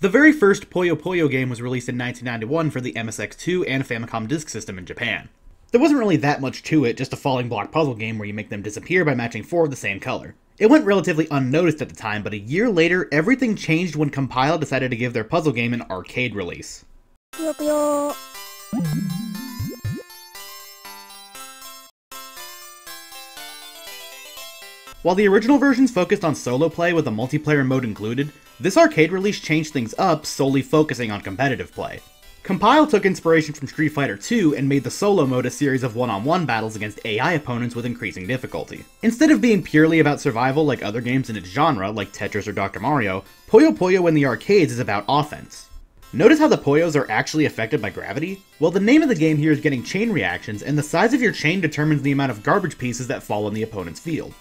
The very first Puyo Puyo game was released in 1991 for the MSX2 and Famicom Disk System in Japan. There wasn't really that much to it, just a falling block puzzle game where you make them disappear by matching four of the same color. It went relatively unnoticed at the time, but a year later, everything changed when Compile decided to give their puzzle game an arcade release. While the original versions focused on solo play with a multiplayer mode included, this arcade release changed things up, solely focusing on competitive play. Compile took inspiration from Street Fighter II and made the solo mode a series of one-on-one battles against AI opponents with increasing difficulty. Instead of being purely about survival like other games in its genre, like Tetris or Dr. Mario, Puyo Puyo in the arcades is about offense. Notice how the Puyos are actually affected by gravity? Well, the name of the game here is getting chain reactions, and the size of your chain determines the amount of garbage pieces that fall in the opponent's field.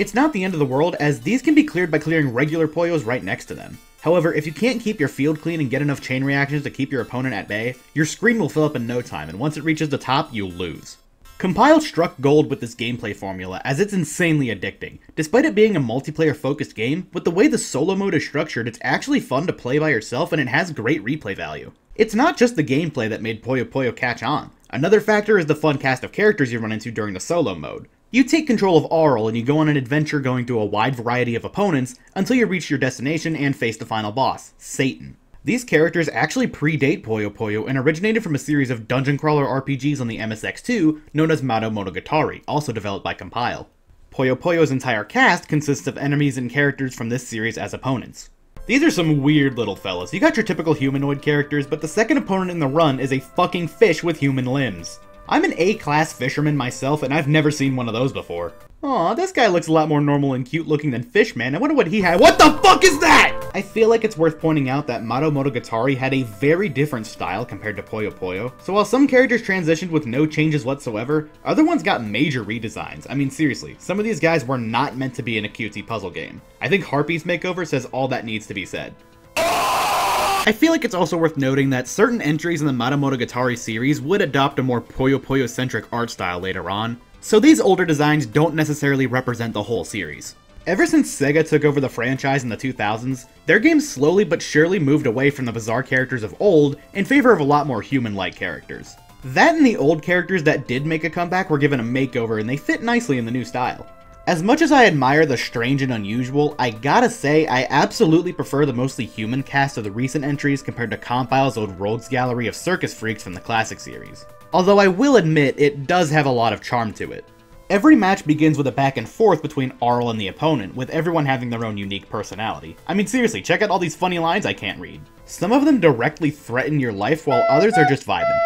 It's not the end of the world, as these can be cleared by clearing regular Puyos right next to them. However, if you can't keep your field clean and get enough chain reactions to keep your opponent at bay, your screen will fill up in no time, and once it reaches the top, you'll lose. Compile struck gold with this gameplay formula, as it's insanely addicting. Despite it being a multiplayer focused game, with the way the solo mode is structured, it's actually fun to play by yourself and it has great replay value. It's not just the gameplay that made Puyo Puyo catch on. Another factor is the fun cast of characters you run into during the solo mode. You take control of Arl and you go on an adventure going through a wide variety of opponents until you reach your destination and face the final boss, Satan. These characters actually predate Puyo Puyo and originated from a series of dungeon crawler RPGs on the MSX2 known as Madou Monogatari, also developed by Compile. Puyo Puyo's entire cast consists of enemies and characters from this series as opponents. These are some weird little fellas. You got your typical humanoid characters, but the second opponent in the run is a fucking fish with human limbs. I'm an A-class fisherman myself, and I've never seen one of those before. Aw, this guy looks a lot more normal and cute looking than Fishman. I wonder what he had. What the fuck is that? I feel like it's worth pointing out that Madou Monogatari had a very different style compared to Puyo Puyo. So while some characters transitioned with no changes whatsoever, other ones got major redesigns. I mean, seriously, some of these guys were not meant to be in a cutesy puzzle game. I think Harpy's makeover says all that needs to be said. Ah! I feel like it's also worth noting that certain entries in the Madou Monogatari series would adopt a more Puyo Puyo centric art style later on, so these older designs don't necessarily represent the whole series. Ever since Sega took over the franchise in the 2000s, their games slowly but surely moved away from the bizarre characters of old in favor of a lot more human-like characters. That and the old characters that did make a comeback were given a makeover and they fit nicely in the new style. As much as I admire the strange and unusual, I gotta say I absolutely prefer the mostly human cast of the recent entries compared to Compile's old rogues gallery of circus freaks from the classic series. Although I will admit, it does have a lot of charm to it. Every match begins with a back and forth between Arl and the opponent, with everyone having their own unique personality. I mean seriously, check out all these funny lines I can't read. Some of them directly threaten your life while others are just vibing.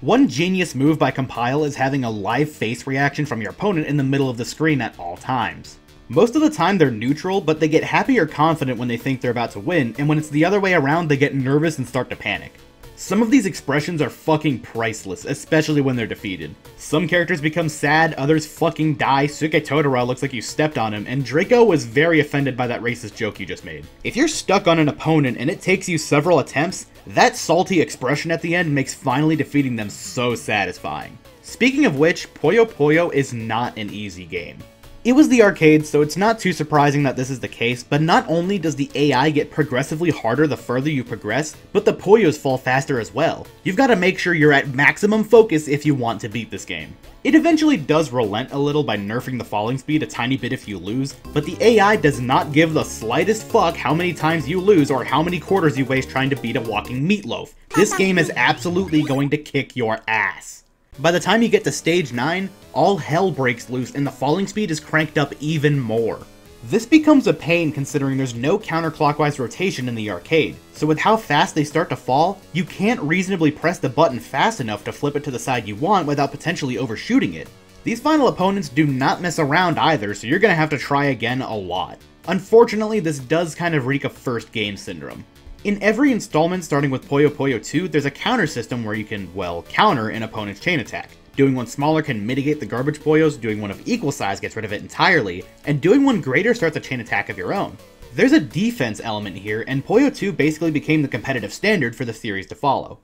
One genius move by Compile is having a live face reaction from your opponent in the middle of the screen at all times. Most of the time they're neutral, but they get happy or confident when they think they're about to win, and when it's the other way around they get nervous and start to panic. Some of these expressions are fucking priceless, especially when they're defeated. Some characters become sad, others fucking die, Suketoudara looks like you stepped on him, and Draco was very offended by that racist joke you just made. If you're stuck on an opponent and it takes you several attempts, that salty expression at the end makes finally defeating them so satisfying. Speaking of which, Puyo Puyo is not an easy game. It was the arcade, so it's not too surprising that this is the case, but not only does the AI get progressively harder the further you progress, but the Puyos fall faster as well. You've got to make sure you're at maximum focus if you want to beat this game. It eventually does relent a little by nerfing the falling speed a tiny bit if you lose, but the AI does not give the slightest fuck how many times you lose or how many quarters you waste trying to beat a walking meatloaf. This game is absolutely going to kick your ass. By the time you get to stage 9, all hell breaks loose and the falling speed is cranked up even more. This becomes a pain considering there's no counterclockwise rotation in the arcade, so with how fast they start to fall, you can't reasonably press the button fast enough to flip it to the side you want without potentially overshooting it. These final opponents do not mess around either, so you're gonna have to try again a lot. Unfortunately, this does kind of reek of first game syndrome. In every installment starting with Puyo Puyo 2, there's a counter system where you can, well, counter an opponent's chain attack. Doing one smaller can mitigate the garbage Puyos, doing one of equal size gets rid of it entirely, and doing one greater starts a chain attack of your own. There's a defense element here, and Puyo 2 basically became the competitive standard for the series to follow.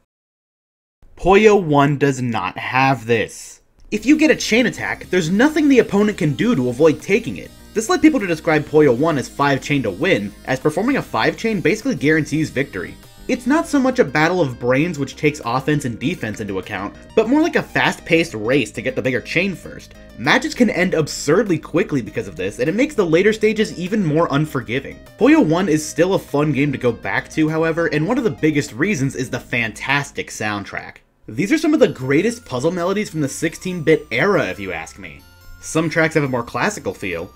Puyo 1 does not have this. If you get a chain attack, there's nothing the opponent can do to avoid taking it. This led people to describe Puyo 1 as 5 chain to win, as performing a 5 chain basically guarantees victory. It's not so much a battle of brains which takes offense and defense into account, but more like a fast-paced race to get the bigger chain first. Matches can end absurdly quickly because of this, and it makes the later stages even more unforgiving. Puyo 1 is still a fun game to go back to, however, and one of the biggest reasons is the fantastic soundtrack. These are some of the greatest puzzle melodies from the 16-bit era, if you ask me. Some tracks have a more classical feel,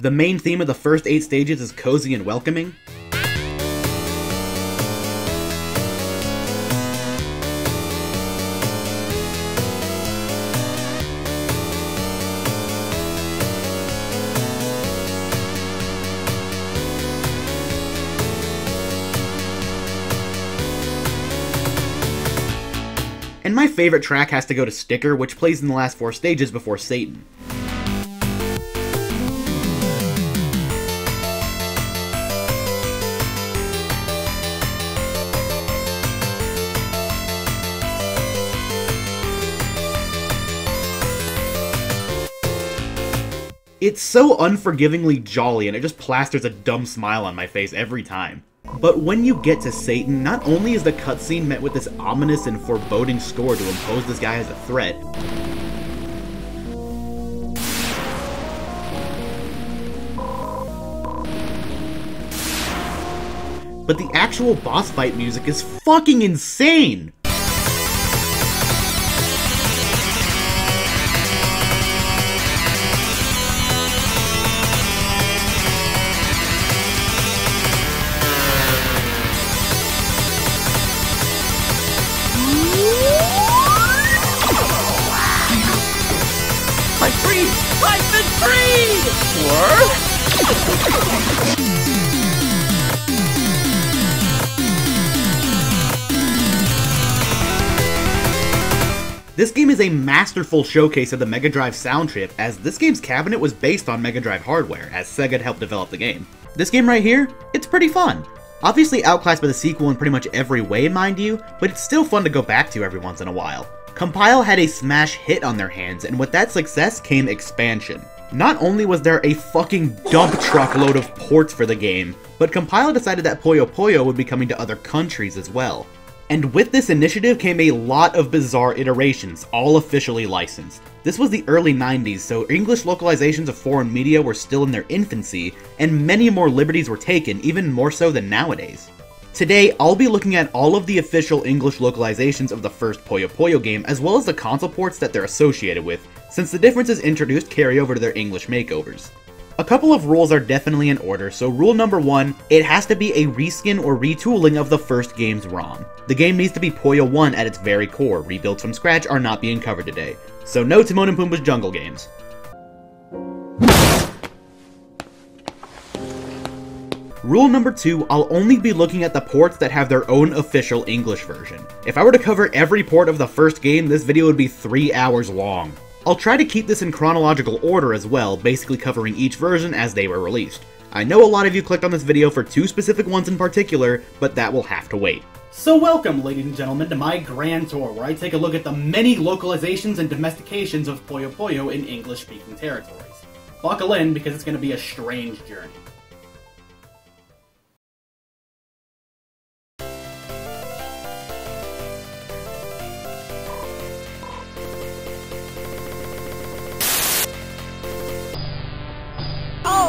The main theme of the first eight stages is cozy and welcoming. And my favorite track has to go to Sticker, which plays in the last four stages before Satan. It's so unforgivingly jolly and it just plasters a dumb smile on my face every time. But when you get to Satan, not only is the cutscene met with this ominous and foreboding score to impose this guy as a threat, but the actual boss fight music is fucking insane! This game is a masterful showcase of the Mega Drive sound chip, as this game's cabinet was based on Mega Drive hardware, as Sega had helped develop the game. This game right here, it's pretty fun. Obviously outclassed by the sequel in pretty much every way, mind you, but it's still fun to go back to every once in a while. Compile had a smash hit on their hands, and with that success came expansion. Not only was there a fucking dump truck load of ports for the game, but Compile decided that Puyo Puyo would be coming to other countries as well. And with this initiative came a lot of bizarre iterations, all officially licensed. This was the early 90s, so English localizations of foreign media were still in their infancy, and many more liberties were taken, even more so than nowadays. Today, I'll be looking at all of the official English localizations of the first Puyo Puyo game, as well as the console ports that they're associated with, since the differences introduced carry over to their English makeovers. A couple of rules are definitely in order, so rule number one, it has to be a reskin or retooling of the first game's ROM. The game needs to be Puyo 1 at its very core, rebuilds from scratch are not being covered today. So no Timon and Pumbaa's Jungle Games. Rule number two, I'll only be looking at the ports that have their own official English version. If I were to cover every port of the first game, this video would be 3 hours long. I'll try to keep this in chronological order as well, basically covering each version as they were released. I know a lot of you clicked on this video for two specific ones in particular, but that will have to wait. So welcome, ladies and gentlemen, to my grand tour, where I take a look at the many localizations and domestications of Puyo Puyo in English-speaking territories. Buckle in, because it's going to be a strange journey.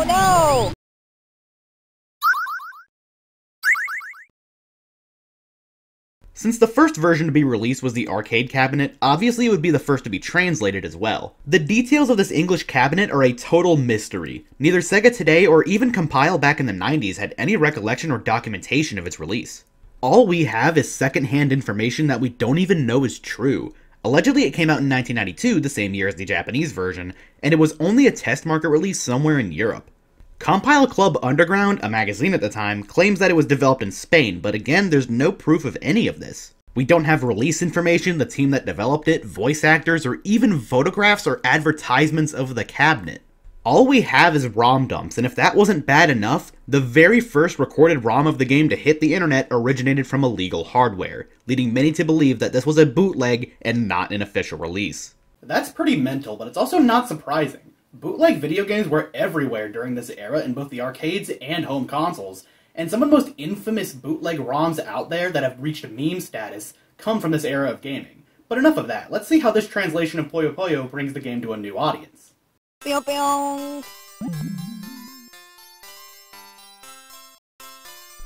No! Since the first version to be released was the arcade cabinet, obviously it would be the first to be translated as well. The details of this English cabinet are a total mystery. Neither Sega Today or even Compile back in the 90s had any recollection or documentation of its release. All we have is secondhand information that we don't even know is true. Allegedly, it came out in 1992, the same year as the Japanese version, and it was only a test market release somewhere in Europe. Compile Club Underground, a magazine at the time, claims that it was developed in Spain, but again, there's no proof of any of this. We don't have release information, the team that developed it, voice actors, or even photographs or advertisements of the cabinet. All we have is ROM dumps, and if that wasn't bad enough, the very first recorded ROM of the game to hit the internet originated from illegal hardware, leading many to believe that this was a bootleg and not an official release. That's pretty mental, but it's also not surprising. Bootleg video games were everywhere during this era in both the arcades and home consoles, and some of the most infamous bootleg ROMs out there that have reached meme status come from this era of gaming. But enough of that, let's see how this translation of Puyo Puyo brings the game to a new audience.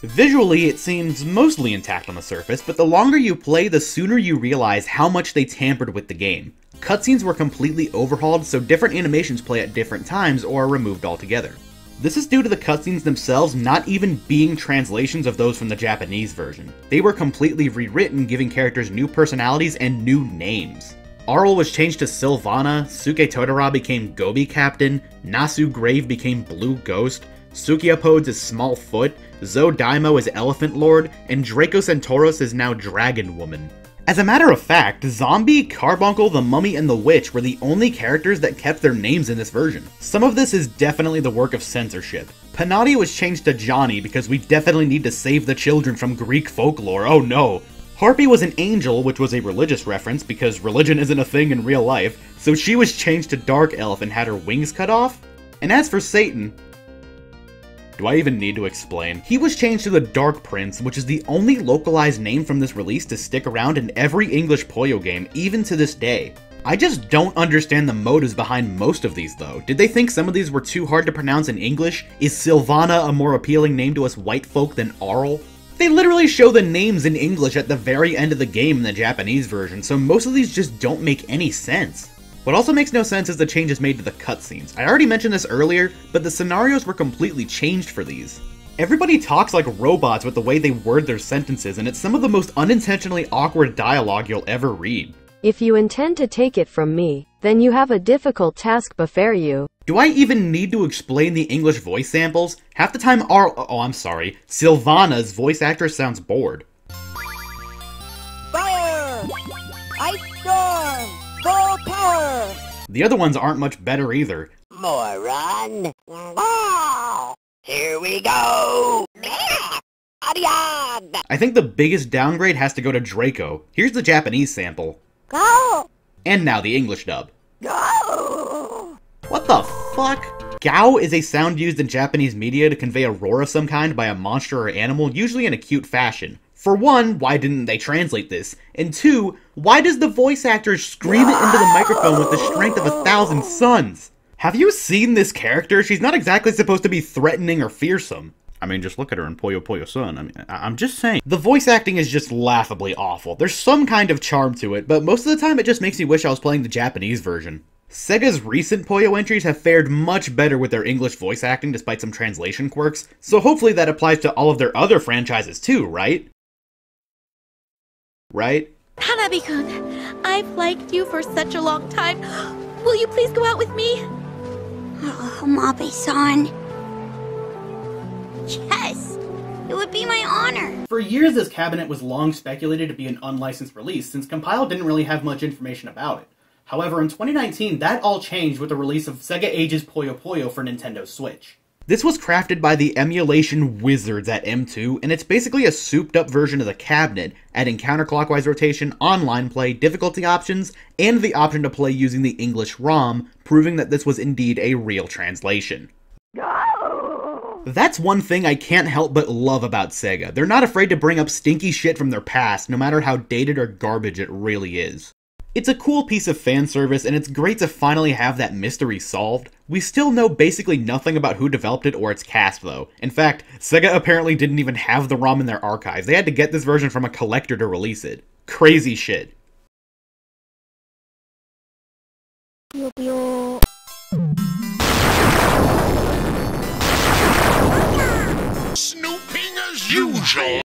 Visually, it seems mostly intact on the surface, but the longer you play, the sooner you realize how much they tampered with the game. Cutscenes were completely overhauled, so different animations play at different times or are removed altogether. This is due to the cutscenes themselves not even being translations of those from the Japanese version. They were completely rewritten, giving characters new personalities and new names. Arl was changed to Sylvana, Suketoudara became Gobi Captain, Nasu Grave became Blue Ghost, Sukiyapodes is Small Foot, Zodaimo is Elephant Lord, and Draco Centaurus is now Dragon Woman. As a matter of fact, Zombie, Carbuncle, the Mummy, and the Witch were the only characters that kept their names in this version. Some of this is definitely the work of censorship. Panotty was changed to Johnny because we definitely need to save the children from Greek folklore, oh no. Harpy was an angel, which was a religious reference because religion isn't a thing in real life, so she was changed to Dark Elf and had her wings cut off. And as for Satan, do I even need to explain? He was changed to the Dark Prince, which is the only localized name from this release to stick around in every English Puyo game, even to this day. I just don't understand the motives behind most of these though. Did they think some of these were too hard to pronounce in English? Is Sylvana a more appealing name to us white folk than Arl? They literally show the names in English at the very end of the game in the Japanese version, so most of these just don't make any sense. What also makes no sense is the changes made to the cutscenes. I already mentioned this earlier, but the scenarios were completely changed for these. Everybody talks like robots with the way they word their sentences, and it's some of the most unintentionally awkward dialogue you'll ever read. If you intend to take it from me, then you have a difficult task before you. Do I even need to explain the English voice samples? Half the time our- oh I'm sorry, Sylvana's voice actress sounds bored. Fire! Ice storm! Full power! The other ones aren't much better either. Moron! Wow! Here we go! Adiad! I think the biggest downgrade has to go to Draco. Here's the Japanese sample. Go! And now the English dub. What the fuck? Gao is a sound used in Japanese media to convey a roar of some kind by a monster or animal, usually in a cute fashion. For one, why didn't they translate this? And two, why does the voice actor scream it into the microphone with the strength of a thousand suns? Have you seen this character? She's not exactly supposed to be threatening or fearsome. I mean, just look at her in Puyo Puyo Sun. I mean, I- I'm just saying. The voice acting is just laughably awful. There's some kind of charm to it, but most of the time it just makes me wish I was playing the Japanese version. Sega's recent Puyo entries have fared much better with their English voice acting despite some translation quirks, so hopefully that applies to all of their other franchises too, right? Right? Hanabi-kun, I've liked you for such a long time. Will you please go out with me? Oh, Mabe-san. Yes, it would be my honor. For years, this cabinet was long speculated to be an unlicensed release, since Compile didn't really have much information about it. However, in 2019, that all changed with the release of Sega Ages Puyo Puyo for Nintendo Switch. This was crafted by the emulation wizards at M2, and it's basically a souped up version of the cabinet, adding counterclockwise rotation, online play, difficulty options, and the option to play using the English ROM, proving that this was indeed a real translation. That's one thing I can't help but love about Sega. They're not afraid to bring up stinky shit from their past, no matter how dated or garbage it really is. It's a cool piece of fan service, and it's great to finally have that mystery solved. We still know basically nothing about who developed it or its cast, though. In fact, Sega apparently didn't even have the ROM in their archives. They had to get this version from a collector to release it. Crazy shit. As.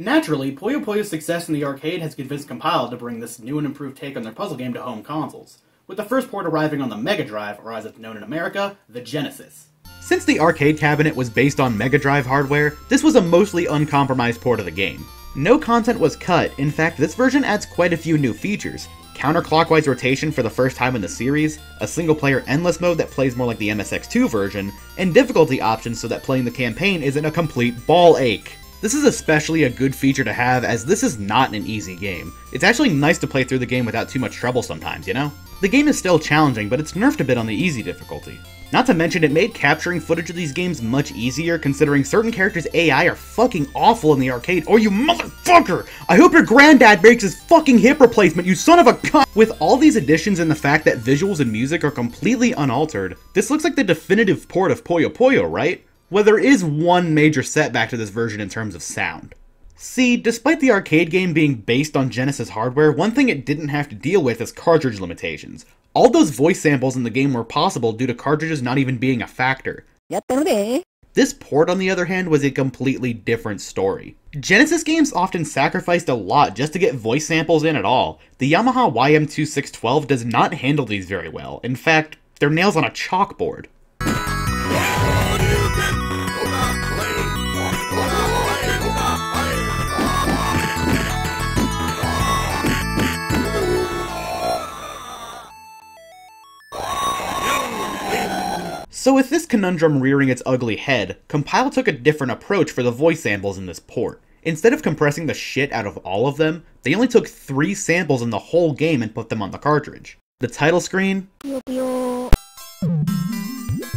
Naturally, Puyo Puyo's success in the arcade has convinced Compile to bring this new and improved take on their puzzle game to home consoles, with the first port arriving on the Mega Drive, or as it's known in America, the Genesis. Since the arcade cabinet was based on Mega Drive hardware, this was a mostly uncompromised port of the game. No content was cut, in fact this version adds quite a few new features. Counterclockwise rotation for the first time in the series, a single player endless mode that plays more like the MSX2 version, and difficulty options so that playing the campaign isn't a complete ball ache. This is especially a good feature to have as this is not an easy game. It's actually nice to play through the game without too much trouble sometimes, you know? The game is still challenging, but it's nerfed a bit on the easy difficulty. Not to mention, it made capturing footage of these games much easier, considering certain characters' AI are fucking awful in the arcade. Oh, you motherfucker! I hope your granddad makes his fucking hip replacement, you son of a cunt! With all these additions and the fact that visuals and music are completely unaltered, this looks like the definitive port of Puyo Puyo, right? Well, there is one major setback to this version in terms of sound. See, despite the arcade game being based on Genesis hardware, one thing it didn't have to deal with is cartridge limitations. All those voice samples in the game were possible due to cartridges not even being a factor. This port, on the other hand, was a completely different story. Genesis games often sacrificed a lot just to get voice samples in at all. The Yamaha YM2612 does not handle these very well. In fact, they're nails on a chalkboard. So with this conundrum rearing its ugly head, Compile took a different approach for the voice samples in this port. Instead of compressing the shit out of all of them, they only took three samples in the whole game and put them on the cartridge. The title screen,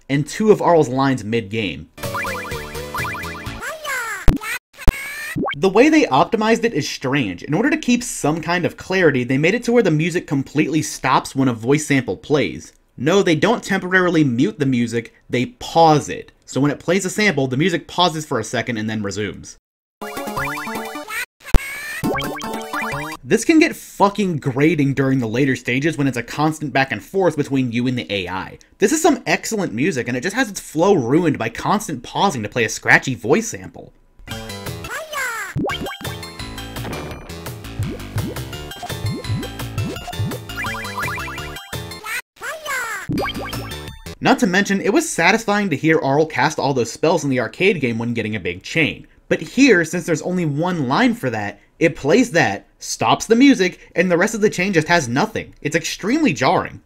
and two of Arl's lines mid-game. The way they optimized it is strange. In order to keep some kind of clarity, they made it to where the music completely stops when a voice sample plays. No, they don't temporarily mute the music, they pause it. So when it plays a sample, the music pauses for a second and then resumes. This can get fucking grating during the later stages when it's a constant back and forth between you and the AI. This is some excellent music and it just has its flow ruined by constant pausing to play a scratchy voice sample. Not to mention, it was satisfying to hear Arl cast all those spells in the arcade game when getting a big chain. But here, since there's only one line for that, it plays that, stops the music, and the rest of the chain just has nothing. It's extremely jarring.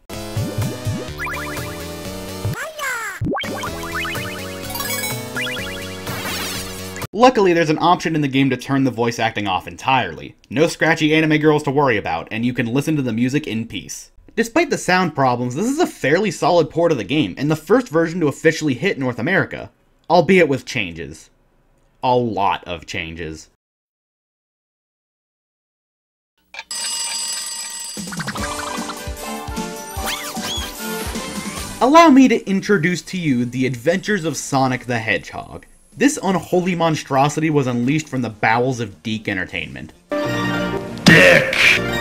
Luckily, there's an option in the game to turn the voice acting off entirely. No scratchy anime girls to worry about, and you can listen to the music in peace. Despite the sound problems, this is a fairly solid port of the game, and the first version to officially hit North America. Albeit with changes. A lot of changes. Allow me to introduce to you the adventures of Sonic the Hedgehog. This unholy monstrosity was unleashed from the bowels of DiC Entertainment. Dick!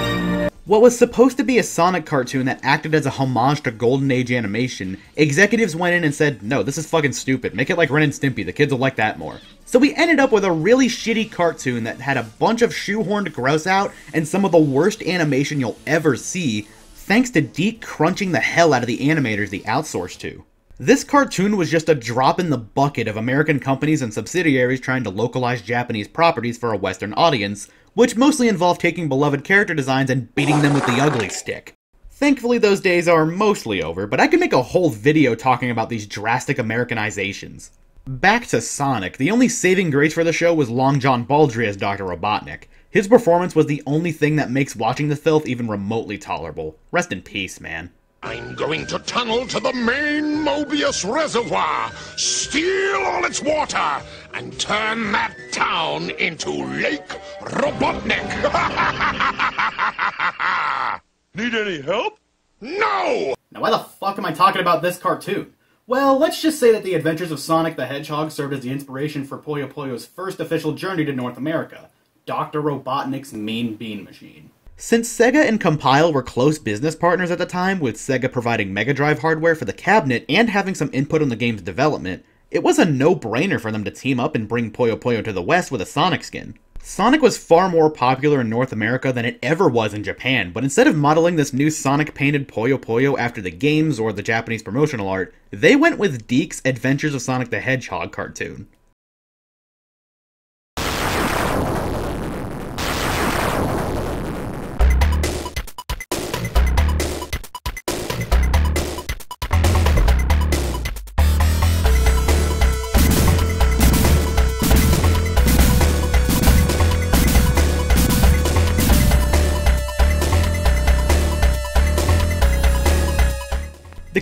What was supposed to be a Sonic cartoon that acted as a homage to Golden Age animation, executives went in and said, no, this is fucking stupid, make it like Ren and Stimpy, the kids will like that more. So we ended up with a really shitty cartoon that had a bunch of shoehorned gross out and some of the worst animation you'll ever see, thanks to DiC crunching the hell out of the animators they outsourced to. This cartoon was just a drop in the bucket of American companies and subsidiaries trying to localize Japanese properties for a Western audience, which mostly involved taking beloved character designs and beating them with the ugly stick. Thankfully, those days are mostly over, but I could make a whole video talking about these drastic Americanizations. Back to Sonic, the only saving grace for the show was Long John Baldry as Dr. Robotnik. His performance was the only thing that makes watching the filth even remotely tolerable. Rest in peace, man. I'm going to tunnel to the main Mobius Reservoir, steal all its water, and turn that town into Lake Robotnik. Need any help? No! Now, why the fuck am I talking about this cartoon? Well, let's just say that the adventures of Sonic the Hedgehog served as the inspiration for Puyo Puyo's first official journey to North America Dr. Robotnik's Mean Bean Machine. Since Sega and Compile were close business partners at the time, with Sega providing Mega Drive hardware for the cabinet and having some input on the game's development, it was a no brainer for them to team up and bring Puyo Puyo to the West with a Sonic skin. Sonic was far more popular in North America than it ever was in Japan, but instead of modeling this new Sonic painted Puyo Puyo after the games or the Japanese promotional art, they went with DiC's Adventures of Sonic the Hedgehog cartoon.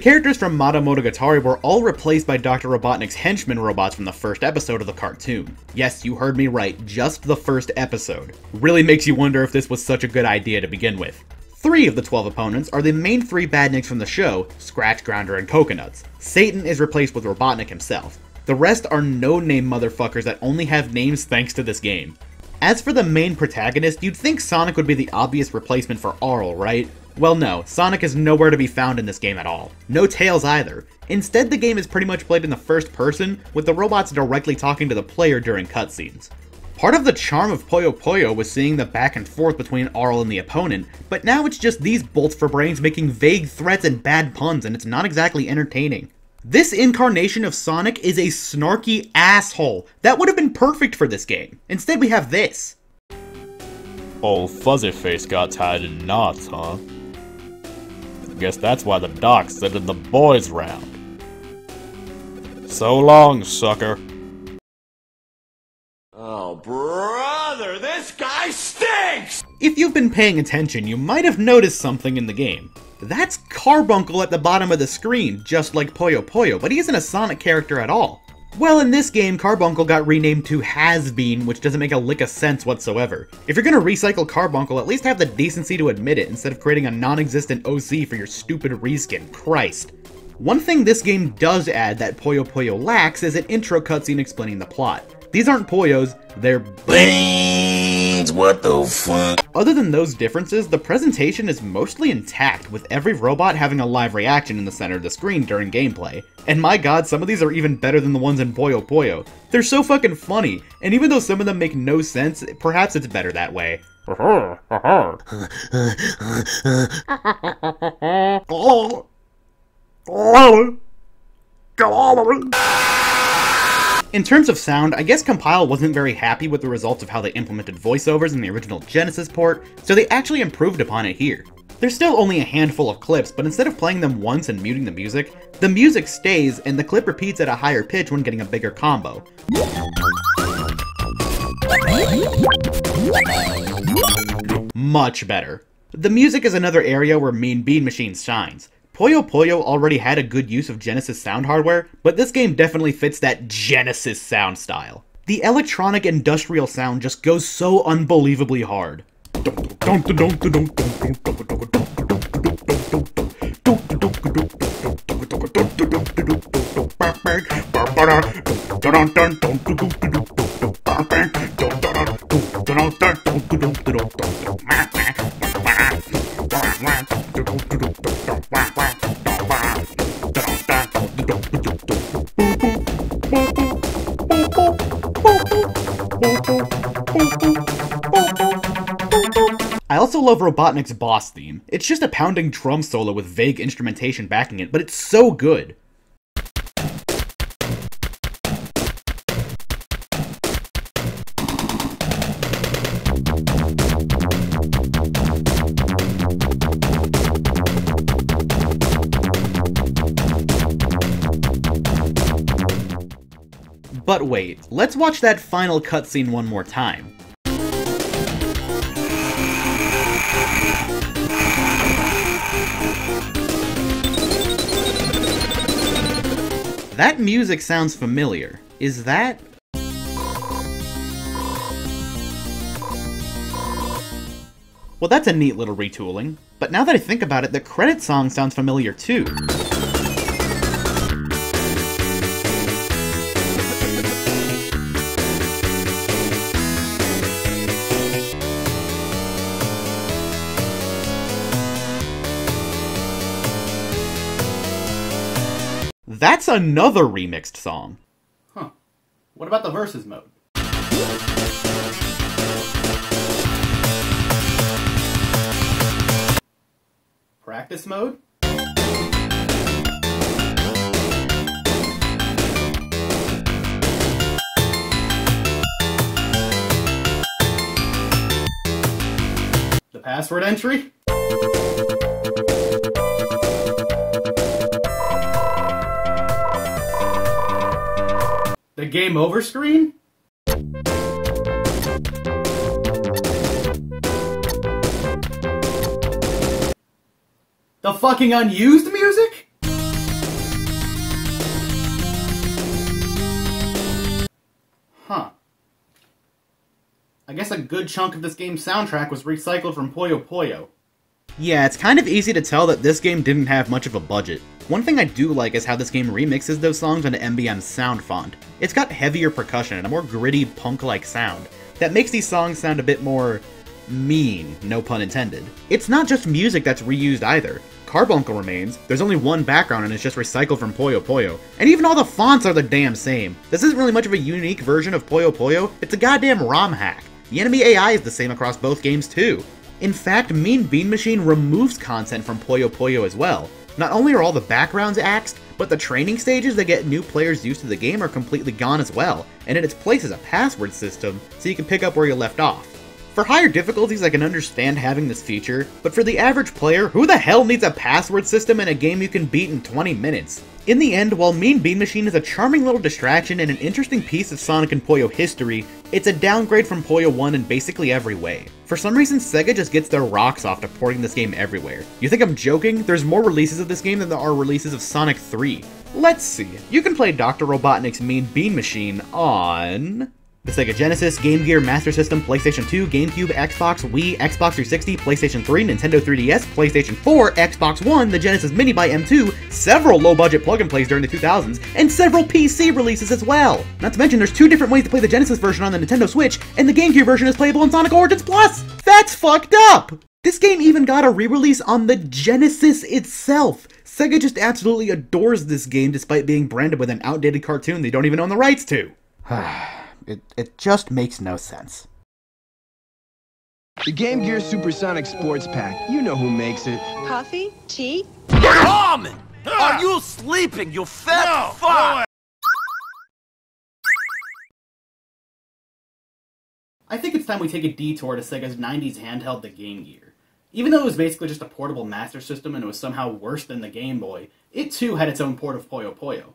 Characters from Madou Monogatari were all replaced by Dr. Robotnik's henchman robots from the first episode of the cartoon. Yes, you heard me right, just the first episode. Really makes you wonder if this was such a good idea to begin with. Three of the 12 opponents are the main three badniks from the show, Scratch, Grounder, and Coconuts. Satan is replaced with Robotnik himself. The rest are no-name motherfuckers that only have names thanks to this game. As for the main protagonist, you'd think Sonic would be the obvious replacement for Arl, right? Well no, Sonic is nowhere to be found in this game at all. No Tails either. Instead, the game is pretty much played in the first person, with the robots directly talking to the player during cutscenes. Part of the charm of Puyo Puyo was seeing the back and forth between Arl and the opponent, but now it's just these bolts for brains making vague threats and bad puns, and it's not exactly entertaining. This incarnation of Sonic is a snarky asshole. That would have been perfect for this game. Instead, we have this. Old Fuzzy Face got tied in knots, huh? Guess that's why the doc sending the boys round. So long, sucker. Oh, brother, this guy stinks! If you've been paying attention, you might have noticed something in the game. That's Carbuncle at the bottom of the screen, just like Puyo Puyo, but he isn't a Sonic character at all. Well, in this game, Carbuncle got renamed to Has-Been, which doesn't make a lick of sense whatsoever. If you're gonna recycle Carbuncle, at least have the decency to admit it, instead of creating a non-existent OC for your stupid reskin, Christ. One thing this game does add that Puyo Puyo lacks is an intro cutscene explaining the plot. These aren't Puyos, they're Beans, what the fuck? Other than those differences, the presentation is mostly intact, with every robot having a live reaction in the center of the screen during gameplay. And my god, some of these are even better than the ones in Puyo Puyo. They're so fucking funny, and even though some of them make no sense, perhaps it's better that way. In terms of sound, I guess Compile wasn't very happy with the results of how they implemented voiceovers in the original Genesis port, so they actually improved upon it here. There's still only a handful of clips, but instead of playing them once and muting the music, the music stays and the clip repeats at a higher pitch when getting a bigger combo. Much better. The music is another area where Mean Bean Machine shines. Puyo Puyo already had a good use of Genesis sound hardware, but this game definitely fits that Genesis sound style. The electronic industrial sound just goes so unbelievably hard. Also love Robotnik's boss theme. It's just a pounding drum solo with vague instrumentation backing it, but it's so good. But wait, let's watch that final cutscene one more time. That music sounds familiar. Is that... Well, that's a neat little retooling. But now that I think about it, the credit song sounds familiar too. That's another remixed song. Huh. What about the verses mode? Practice mode? The password entry? The game over screen. The fucking unused music? Huh. I guess a good chunk of this game's soundtrack was recycled from Puyo Puyo. Yeah, it's kind of easy to tell that this game didn't have much of a budget. One thing I do like is how this game remixes those songs into MBM's sound font. It's got heavier percussion and a more gritty, punk-like sound that makes these songs sound a bit more mean, no pun intended. It's not just music that's reused either. Carbuncle remains, there's only one background and it's just recycled from Puyo Puyo. And even all the fonts are the damn same. This isn't really much of a unique version of Puyo Puyo, it's a goddamn ROM hack. The enemy AI is the same across both games too. In fact, Mean Bean Machine removes content from Puyo Puyo as well. Not only are all the backgrounds axed, but the training stages that get new players used to the game are completely gone as well, and in its place is a password system, so you can pick up where you left off. For higher difficulties, I can understand having this feature, but for the average player, who the hell needs a password system in a game you can beat in 20 minutes? In the end, while Mean Bean Machine is a charming little distraction and an interesting piece of Sonic and Puyo history, it's a downgrade from Puyo 1 in basically every way. For some reason, Sega just gets their rocks off to porting this game everywhere. You think I'm joking? There's more releases of this game than there are releases of Sonic 3. Let's see. You can play Dr. Robotnik's Mean Bean Machine on... The Sega Genesis, Game Gear, Master System, PlayStation 2, GameCube, Xbox, Wii, Xbox 360, PlayStation 3, Nintendo 3DS, PlayStation 4, Xbox One, the Genesis Mini by M2, several low-budget plug-and-plays during the 2000s, and several PC releases as well. Not to mention, there's two different ways to play the Genesis version on the Nintendo Switch, and the GameCube version is playable in Sonic Origins Plus! That's fucked up! This game even got a re-release on the Genesis itself! Sega just absolutely adores this game despite being branded with an outdated cartoon they don't even own the rights to. It, it just makes no sense. The Game Gear Supersonic Sports Pack. You know who makes it. Coffee? Tea? Carmen! Are you sleeping, you fat no, fuck? I think it's time we take a detour to Sega's 90s handheld, the Game Gear. Even though it was basically just a portable Master System and it was somehow worse than the Game Boy, it too had its own port of Puyo Puyo.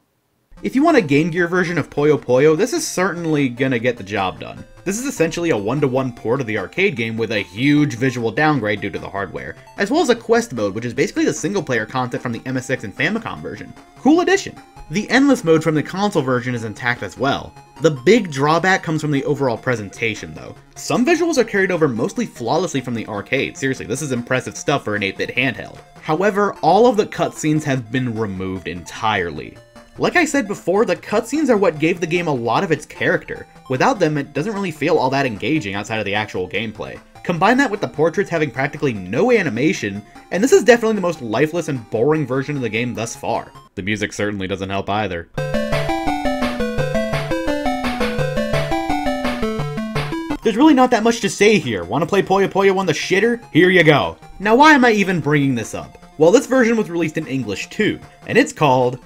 If you want a Game Gear version of Puyo Puyo, this is certainly gonna get the job done. This is essentially a one-to-one port of the arcade game with a huge visual downgrade due to the hardware, as well as a quest mode, which is basically the single-player content from the MSX and Famicom version. Cool addition! The Endless mode from the console version is intact as well. The big drawback comes from the overall presentation, though. Some visuals are carried over mostly flawlessly from the arcade. Seriously, this is impressive stuff for an 8-bit handheld. However, all of the cutscenes have been removed entirely. Like I said before, the cutscenes are what gave the game a lot of its character. Without them, it doesn't really feel all that engaging outside of the actual gameplay. Combine that with the portraits having practically no animation, and this is definitely the most lifeless and boring version of the game thus far. The music certainly doesn't help either. There's really not that much to say here. Want to play Puyo Puyo on the shitter? Here you go. Now why am I even bringing this up? Well, this version was released in English too, and it's called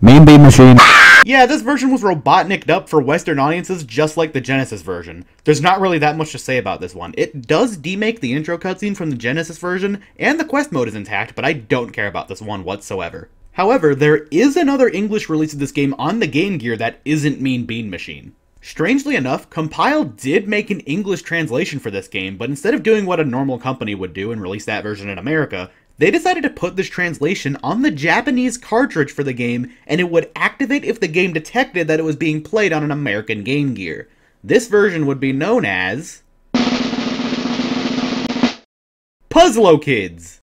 Mean Bean Machine. Yeah, this version was Robotniked up for Western audiences just like the Genesis version. There's not really that much to say about this one. It does demake the intro cutscene from the Genesis version, and the quest mode is intact, but I don't care about this one whatsoever. However, there is another English release of this game on the Game Gear that isn't Mean Bean Machine. Strangely enough, Compile did make an English translation for this game, but instead of doing what a normal company would do and release that version in America, they decided to put this translation on the Japanese cartridge for the game, and it would activate if the game detected that it was being played on an American Game Gear. This version would be known as... Puzlow Kids!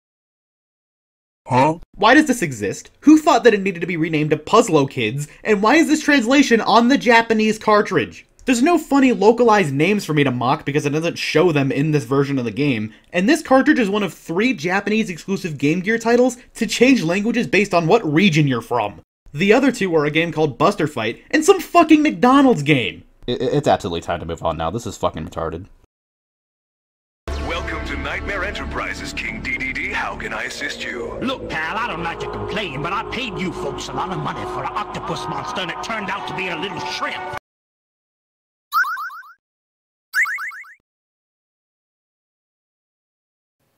Huh? Why does this exist? Who thought that it needed to be renamed to Puzlow Kids? And why is this translation on the Japanese cartridge? There's no funny localized names for me to mock because it doesn't show them in this version of the game, and this cartridge is one of three Japanese exclusive Game Gear titles to change languages based on what region you're from. The other two are a game called Buster Fight and some fucking McDonald's game. It's absolutely time to move on now. This is fucking retarded. Welcome to Nightmare Enterprises, King DDD. How can I assist you? Look, pal, I don't like to complain, but I paid you folks a lot of money for an octopus monster, and it turned out to be a little shrimp.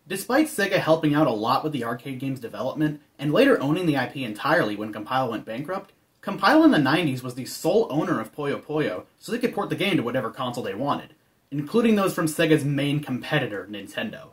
Despite Sega helping out a lot with the arcade game's development, and later owning the IP entirely when Compile went bankrupt, Compile in the 90s was the sole owner of Puyo Puyo, so they could port the game to whatever console they wanted, including those from Sega's main competitor, Nintendo.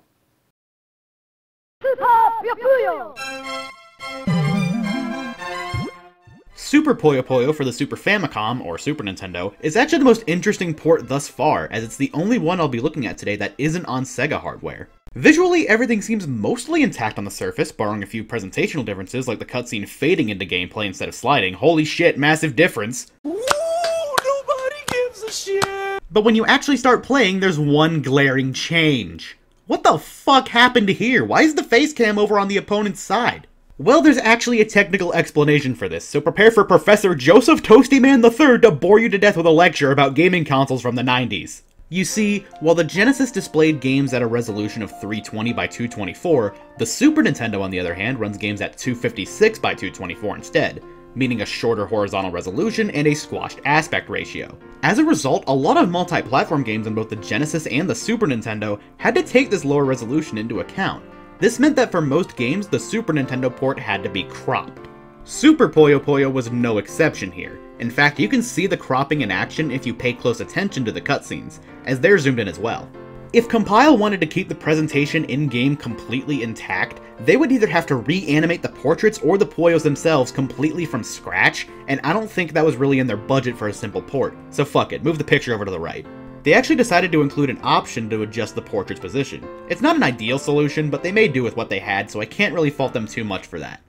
Super Puyo Puyo for the Super Famicom, or Super Nintendo, is actually the most interesting port thus far, as it's the only one I'll be looking at today that isn't on Sega hardware. Visually, everything seems mostly intact on the surface, barring a few presentational differences like the cutscene fading into gameplay instead of sliding. Holy shit, massive difference! Ooh, nobody gives a shit! But when you actually start playing, there's one glaring change. What the fuck happened here? Why is the face cam over on the opponent's side? Well, there's actually a technical explanation for this, so prepare for Professor Joseph Toastyman III to bore you to death with a lecture about gaming consoles from the 90s. You see, while the Genesis displayed games at a resolution of 320 by 224, the Super Nintendo on the other hand runs games at 256 by 224 instead, meaning a shorter horizontal resolution and a squashed aspect ratio. As a result, a lot of multi-platform games on both the Genesis and the Super Nintendo had to take this lower resolution into account. This meant that for most games, the Super Nintendo port had to be cropped. Super Puyo Puyo was no exception here. In fact, you can see the cropping in action if you pay close attention to the cutscenes, as they're zoomed in as well. If Compile wanted to keep the presentation in-game completely intact, they would either have to reanimate the portraits or the Puyos themselves completely from scratch, and I don't think that was really in their budget for a simple port, so fuck it, move the picture over to the right. They actually decided to include an option to adjust the portrait's position. It's not an ideal solution, but they made do with what they had, so I can't really fault them too much for that.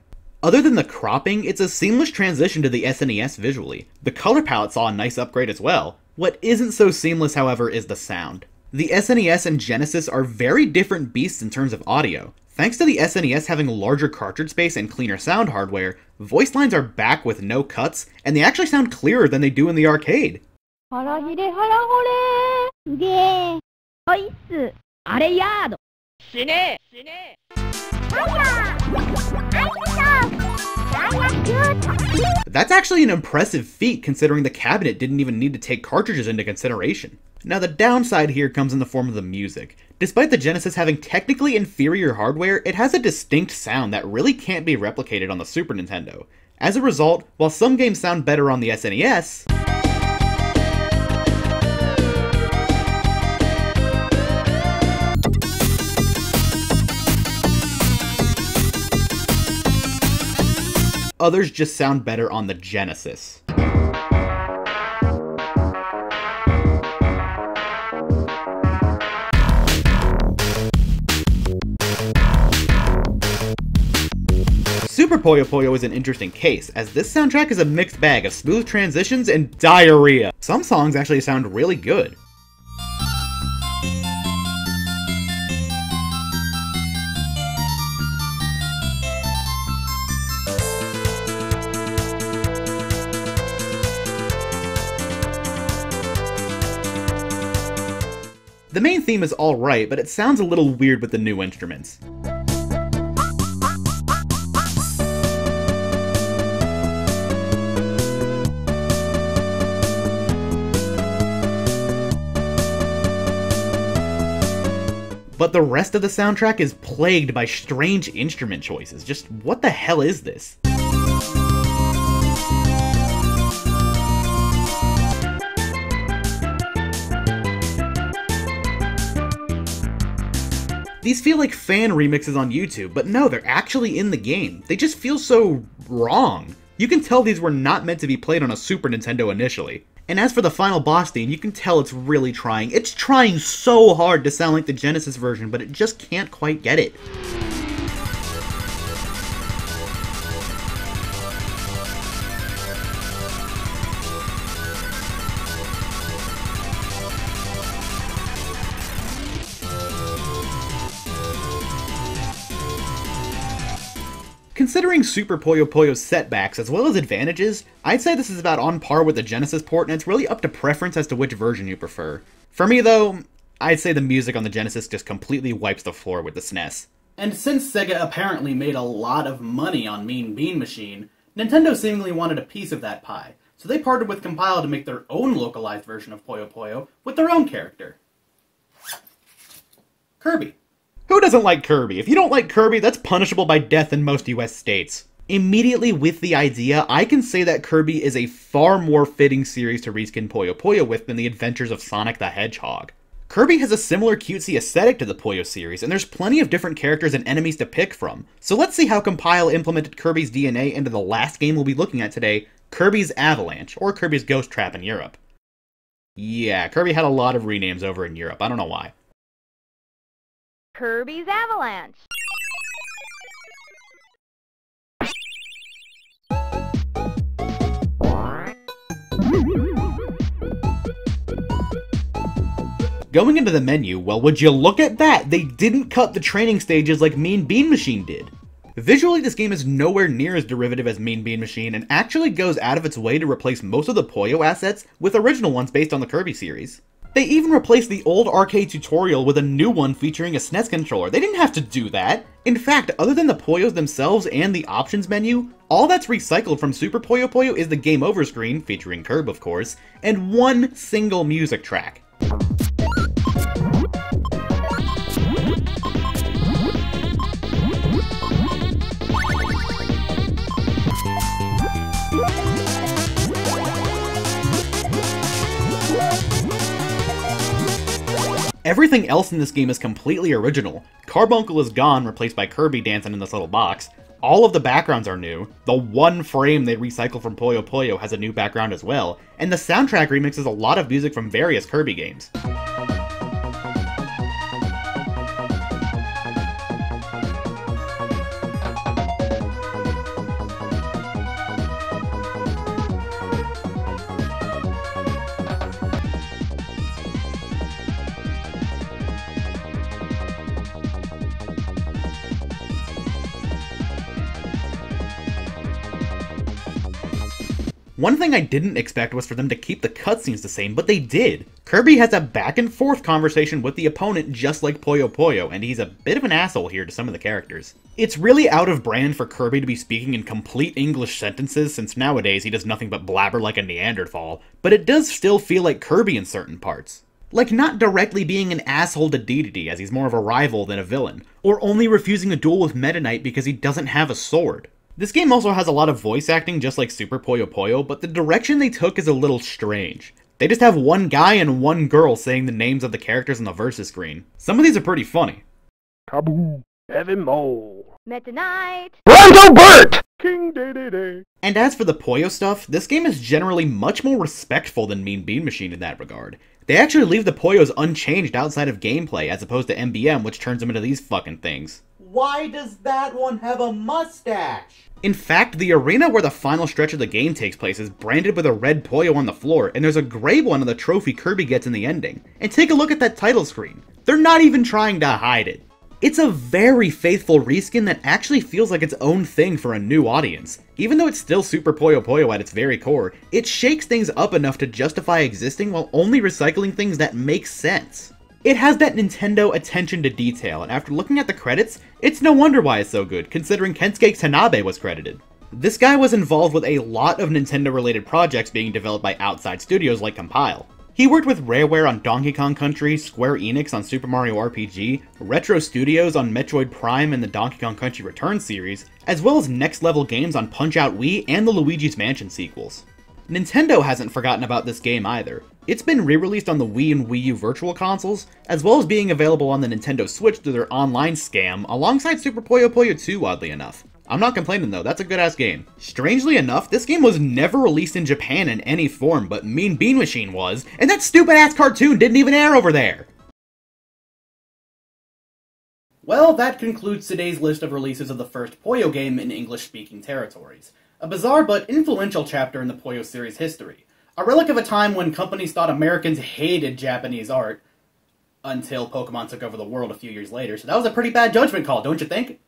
Other than the cropping, it's a seamless transition to the SNES visually. The color palette saw a nice upgrade as well. What isn't so seamless, however, is the sound. The SNES and Genesis are very different beasts in terms of audio. Thanks to the SNES having larger cartridge space and cleaner sound hardware, voice lines are back with no cuts, and they actually sound clearer than they do in the arcade. That's actually an impressive feat considering the cabinet didn't even need to take cartridges into consideration. Now the downside here comes in the form of the music. Despite the Genesis having technically inferior hardware, it has a distinct sound that really can't be replicated on the Super Nintendo. As a result, while some games sound better on the SNES, others just sound better on the Genesis. Super Puyo Puyo is an interesting case, as this soundtrack is a mixed bag of smooth transitions and diarrhea. Some songs actually sound really good. The main theme is alright, but it sounds a little weird with the new instruments. But the rest of the soundtrack is plagued by strange instrument choices. Just what the hell is this? These feel like fan remixes on YouTube, but no, they're actually in the game. They just feel so wrong. You can tell these were not meant to be played on a Super Nintendo initially. And as for the final boss theme, you can tell it's really trying. It's trying so hard to sound like the Genesis version, but it just can't quite get it. Super Puyo Puyo's setbacks as well as advantages, I'd say this is about on par with the Genesis port and it's really up to preference as to which version you prefer. For me though, I'd say the music on the Genesis just completely wipes the floor with the SNES. And since Sega apparently made a lot of money on Mean Bean Machine, Nintendo seemingly wanted a piece of that pie, so they partnered with Compile to make their own localized version of Puyo Puyo with their own character. Kirby. Who doesn't like Kirby? If you don't like Kirby, that's punishable by death in most US states. Immediately with the idea, I can say that Kirby is a far more fitting series to reskin Puyo Puyo with than the adventures of Sonic the Hedgehog. Kirby has a similar cutesy aesthetic to the Puyo series, and there's plenty of different characters and enemies to pick from. So let's see how Compile implemented Kirby's DNA into the last game we'll be looking at today, Kirby's Avalanche, or Kirby's Ghost Trap in Europe. Yeah, Kirby had a lot of renames over in Europe, I don't know why. Kirby's Avalanche. Going into the menu, well, would you look at that? They didn't cut the training stages like Mean Bean Machine did. Visually, this game is nowhere near as derivative as Mean Bean Machine and actually goes out of its way to replace most of the Puyo assets with original ones based on the Kirby series. They even replaced the old arcade tutorial with a new one featuring a SNES controller. They didn't have to do that. In fact, other than the Puyos themselves and the options menu, all that's recycled from Super Puyo Puyo is the game over screen, featuring Kirb of course, and one single music track. Everything else in this game is completely original. Carbuncle is gone, replaced by Kirby dancing in this little box. All of the backgrounds are new. The one frame they recycle from Puyo Puyo has a new background as well, and the soundtrack remixes a lot of music from various Kirby games. One thing I didn't expect was for them to keep the cutscenes the same, but they did. Kirby has a back and forth conversation with the opponent just like Puyo Puyo, and he's a bit of an asshole here to some of the characters. It's really out of brand for Kirby to be speaking in complete English sentences since nowadays he does nothing but blabber like a Neanderthal, but it does still feel like Kirby in certain parts. Like not directly being an asshole to Dedede as he's more of a rival than a villain, or only refusing a duel with Meta Knight because he doesn't have a sword. This game also has a lot of voice acting just like Super Puyo Puyo, but the direction they took is a little strange. They just have one guy and one girl saying the names of the characters on the versus screen. Some of these are pretty funny. Kaboo, Heavy Mole, Meta Knight. Bronto Burt, King Dedede. And as for the Puyo stuff, this game is generally much more respectful than Mean Bean Machine in that regard. They actually leave the Puyos unchanged outside of gameplay as opposed to MBM, which turns them into these fucking things. Why does that one have a mustache? In fact, the arena where the final stretch of the game takes place is branded with a red Puyo on the floor, and there's a gray one on the trophy Kirby gets in the ending. And take a look at that title screen. They're not even trying to hide it. It's a very faithful reskin that actually feels like its own thing for a new audience. Even though it's still Super Puyo Puyo at its very core, it shakes things up enough to justify existing while only recycling things that make sense. It has that Nintendo attention to detail, and after looking at the credits, it's no wonder why it's so good, considering Kensuke Tanabe was credited. This guy was involved with a lot of Nintendo-related projects being developed by outside studios like Compile. He worked with Rareware on Donkey Kong Country, Square Enix on Super Mario RPG, Retro Studios on Metroid Prime and the Donkey Kong Country Return series, as well as Next Level Games on Punch-Out Wii and the Luigi's Mansion sequels. Nintendo hasn't forgotten about this game either. It's been re-released on the Wii and Wii U Virtual Consoles, as well as being available on the Nintendo Switch through their online scam, alongside Super Puyo Puyo 2 oddly enough. I'm not complaining though, that's a good ass game. Strangely enough, this game was never released in Japan in any form, but Mean Bean Machine was, and that stupid ass cartoon didn't even air over there! Well, that concludes today's list of releases of the first Puyo game in English-speaking territories. A bizarre but influential chapter in the Puyo series history. A relic of a time when companies thought Americans hated Japanese art, until Pokemon took over the world a few years later, so that was a pretty bad judgment call, don't you think?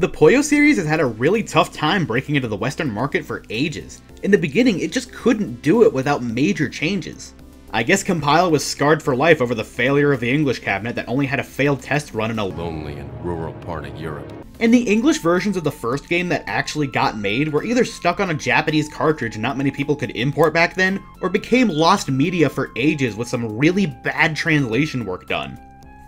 The Puyo series has had a really tough time breaking into the Western market for ages. In the beginning, it just couldn't do it without major changes. I guess Compile was scarred for life over the failure of the English cabinet that only had a failed test run in a lonely and rural part of Europe. And the English versions of the first game that actually got made were either stuck on a Japanese cartridge not many people could import back then, or became lost media for ages with some really bad translation work done.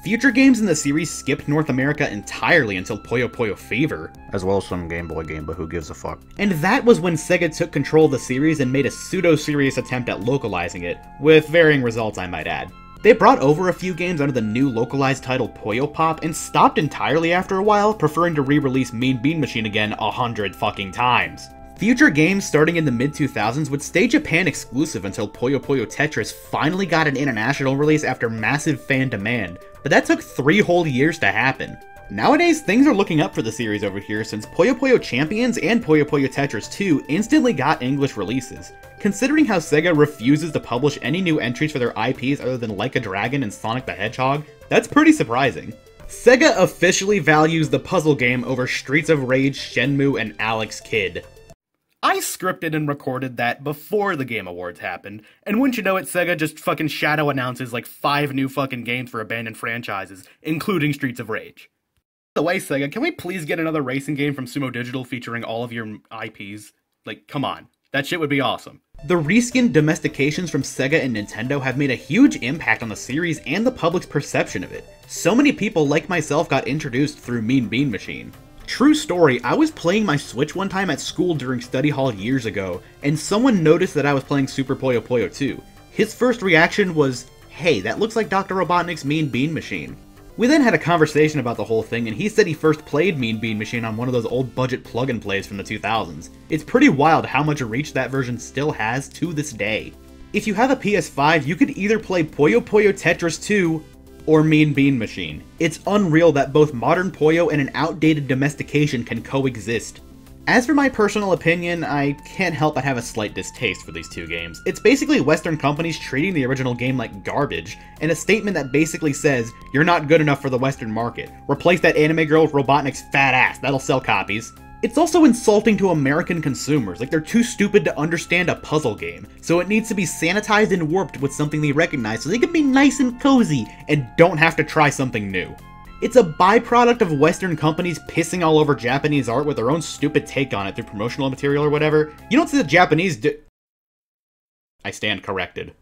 Future games in the series skipped North America entirely until Puyo Puyo Fever, as well as some Game Boy game, but who gives a fuck. And that was when Sega took control of the series and made a pseudo-serious attempt at localizing it, with varying results I might add. They brought over a few games under the new localized title Puyo Pop and stopped entirely after a while, preferring to re-release Mean Bean Machine again a hundred fucking times. Future games starting in the mid 2000s would stay Japan exclusive until Puyo Puyo Tetris finally got an international release after massive fan demand, but that took three whole years to happen. Nowadays, things are looking up for the series over here since Puyo Puyo Champions and Puyo Puyo Tetris 2 instantly got English releases. Considering how Sega refuses to publish any new entries for their IPs other than Like a Dragon and Sonic the Hedgehog, that's pretty surprising. Sega officially values the puzzle game over Streets of Rage, Shenmue, and Alex Kidd. I scripted and recorded that before the Game Awards happened, and wouldn't you know it, Sega just fucking shadow announces like five new fucking games for abandoned franchises, including Streets of Rage. By the way, Sega, can we please get another racing game from Sumo Digital featuring all of your IPs? Like, come on. That shit would be awesome. The reskin domestications from Sega and Nintendo have made a huge impact on the series and the public's perception of it. So many people like myself got introduced through Mean Bean Machine. True story, I was playing my Switch one time at school during study hall years ago, and someone noticed that I was playing Super Puyo Puyo 2. His first reaction was, hey, that looks like Dr. Robotnik's Mean Bean Machine. We then had a conversation about the whole thing, and he said he first played Mean Bean Machine on one of those old budget plug and plays from the 2000s. It's pretty wild how much reach that version still has to this day. If you have a PS5, you could either play Puyo Puyo Tetris 2 or Mean Bean Machine. It's unreal that both modern Puyo and an outdated domestication can coexist. As for my personal opinion, I can't help but have a slight distaste for these two games. It's basically Western companies treating the original game like garbage, and a statement that basically says, you're not good enough for the Western market. Replace that anime girl with Robotnik's fat ass, that'll sell copies. It's also insulting to American consumers, like they're too stupid to understand a puzzle game, so it needs to be sanitized and warped with something they recognize so they can be nice and cozy and don't have to try something new. It's a byproduct of Western companies pissing all over Japanese art with their own stupid take on it through promotional material or whatever. You don't see the Japanese do- I stand corrected.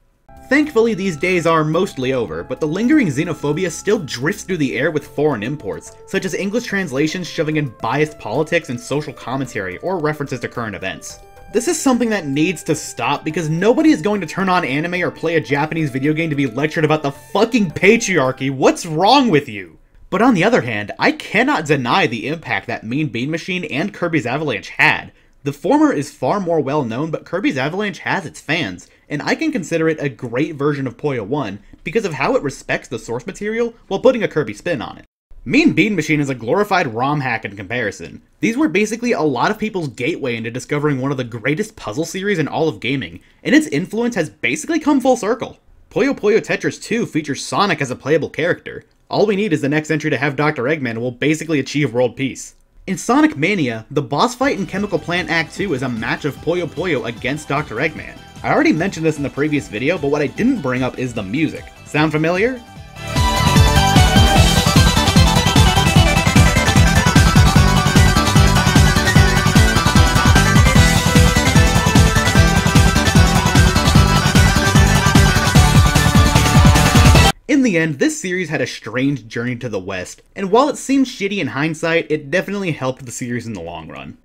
Thankfully, these days are mostly over, but the lingering xenophobia still drifts through the air with foreign imports, such as English translations shoving in biased politics and social commentary or references to current events. This is something that needs to stop because nobody is going to turn on anime or play a Japanese video game to be lectured about the fucking patriarchy. What's wrong with you? But on the other hand, I cannot deny the impact that Mean Bean Machine and Kirby's Avalanche had. The former is far more well known, but Kirby's Avalanche has its fans, and I can consider it a great version of Puyo 1 because of how it respects the source material while putting a Kirby spin on it. Mean Bean Machine is a glorified ROM hack in comparison. These were basically a lot of people's gateway into discovering one of the greatest puzzle series in all of gaming, and its influence has basically come full circle. Puyo Puyo Tetris 2 features Sonic as a playable character. All we need is the next entry to have Dr. Eggman we'll basically achieve world peace. In Sonic Mania, the boss fight in Chemical Plant Act 2 is a match of Puyo Puyo against Dr. Eggman. I already mentioned this in the previous video, but what I didn't bring up is the music. Sound familiar? In the end, this series had a strange journey to the west, and while it seems shitty in hindsight, it definitely helped the series in the long run.